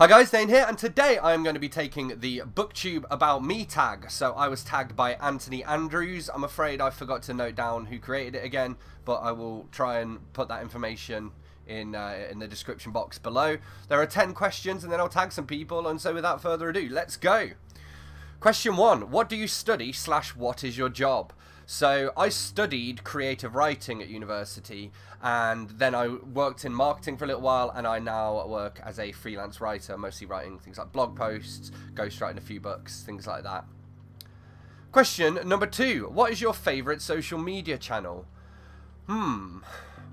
Hi guys, Dane here, and today I am going to be taking the booktube about me tag. So I was tagged by Anthony Andrews. I'm afraid I forgot to note down who created it again, but I will try and put that information in uh, in the description box below. There are 10 questions and then I'll tag some people, and so without further ado, let's go. Question 1. What do you study slash what is your job? So I studied creative writing at university and then I worked in marketing for a little while and I now work as a freelance writer, mostly writing things like blog posts, ghostwriting a few books, things like that. Question number two. What is your favourite social media channel? Hmm.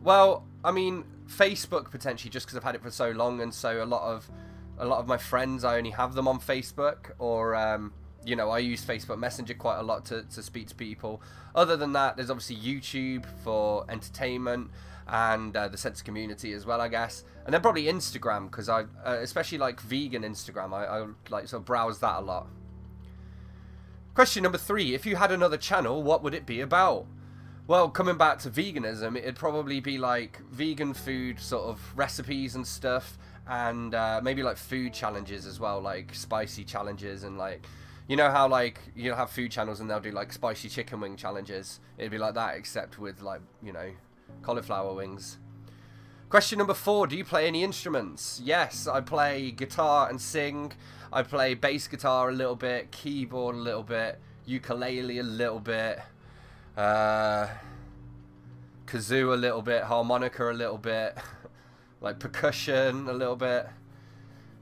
Well, I mean, Facebook potentially just because I've had it for so long and so a lot of a lot of my friends I only have them on Facebook or um, you know, I use Facebook Messenger quite a lot to, to speak to people. Other than that, there's obviously YouTube for entertainment and uh, the sense of community as well, I guess. And then probably Instagram because I, uh, especially like vegan Instagram, I, I like sort of browse that a lot. Question number three: If you had another channel, what would it be about? Well, coming back to veganism, it'd probably be like vegan food sort of recipes and stuff, and uh, maybe like food challenges as well, like spicy challenges and like you know how like you'll have food channels and they'll do like spicy chicken wing challenges. It'd be like that except with like you know cauliflower wings. Question number four: Do you play any instruments? Yes, I play guitar and sing. I play bass guitar a little bit, keyboard a little bit, ukulele a little bit, uh, kazoo a little bit, harmonica a little bit, like percussion a little bit.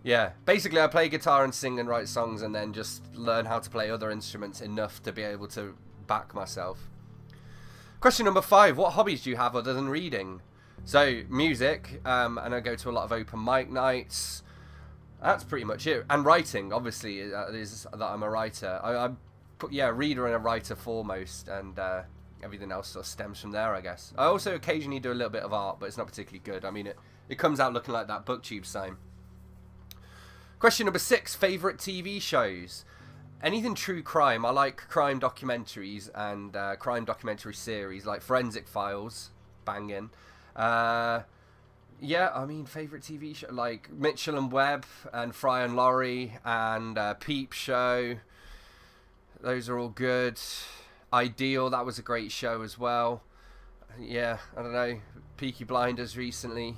Yeah, basically I play guitar and sing and write songs and then just learn how to play other instruments enough to be able to back myself. Question number five, what hobbies do you have other than reading? So, music, um, and I go to a lot of open mic nights. That's pretty much it. And writing, obviously, is that I'm a writer. I, am yeah, a reader and a writer foremost, and uh, everything else sort of stems from there, I guess. I also occasionally do a little bit of art, but it's not particularly good. I mean, it, it comes out looking like that booktube sign. Question number six, favourite TV shows. Anything true crime. I like crime documentaries and uh, crime documentary series like Forensic Files, banging. Uh, yeah, I mean, favourite TV show like Mitchell and Webb and Fry and Laurie and uh, Peep Show. Those are all good. Ideal, that was a great show as well. Yeah, I don't know. Peaky Blinders recently.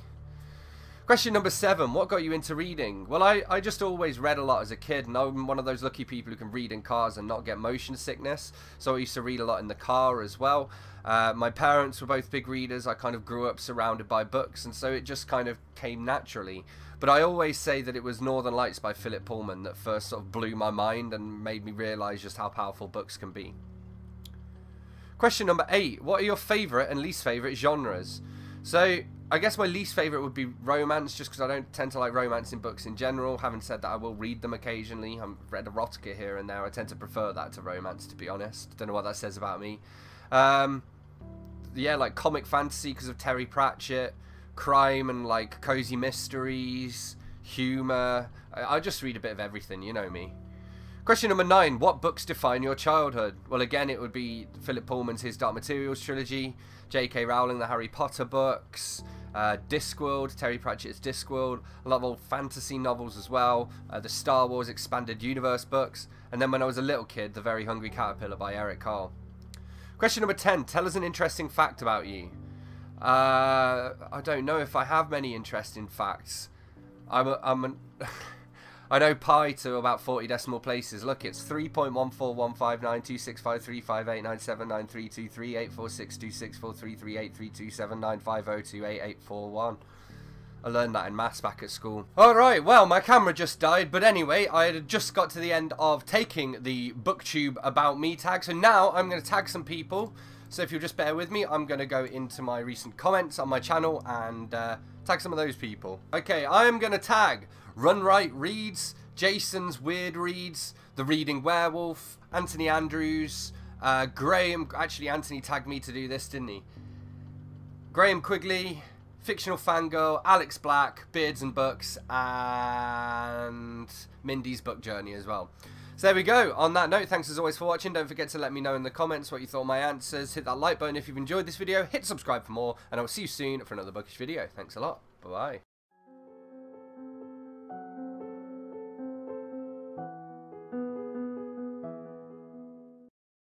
Question number seven, what got you into reading? Well, I, I just always read a lot as a kid, and I'm one of those lucky people who can read in cars and not get motion sickness. So I used to read a lot in the car as well. Uh, my parents were both big readers. I kind of grew up surrounded by books, and so it just kind of came naturally. But I always say that it was Northern Lights by Philip Pullman that first sort of blew my mind and made me realise just how powerful books can be. Question number eight, what are your favourite and least favourite genres? So I guess my least favourite would be romance, just because I don't tend to like romance in books in general. Having said that, I will read them occasionally. I've read erotica here and there. I tend to prefer that to romance, to be honest. Don't know what that says about me. Um, yeah, like comic fantasy because of Terry Pratchett, crime and like cozy mysteries, humour. I, I just read a bit of everything, you know me. Question number nine. What books define your childhood? Well, again, it would be Philip Pullman's His Dark Materials trilogy, J.K. Rowling, the Harry Potter books, uh, Discworld, Terry Pratchett's Discworld, a lot of old fantasy novels as well, uh, the Star Wars Expanded Universe books, and then when I was a little kid, The Very Hungry Caterpillar by Eric Carle. Question number 10. Tell us an interesting fact about you. Uh, I don't know if I have many interesting facts. I'm a, I'm an I know pi to about 40 decimal places. Look, it's 3.141592653589793223846264338327950288841. I learned that in maths back at school. Alright, well, my camera just died, but anyway, I had just got to the end of taking the booktube about me tag, so now I'm going to tag some people. So if you'll just bear with me, I'm going to go into my recent comments on my channel and uh, tag some of those people. Okay, I'm going to tag Run Right Reads, Jason's Weird Reads, The Reading Werewolf, Anthony Andrews, uh, Graham, actually Anthony tagged me to do this, didn't he? Graham Quigley, Fictional Fangirl, Alex Black, Beards and Books, and Mindy's Book Journey as well. So there we go. On that note, thanks as always for watching. Don't forget to let me know in the comments what you thought of my answers. Hit that like button if you've enjoyed this video. Hit subscribe for more. And I will see you soon for another bookish video. Thanks a lot. Bye-bye.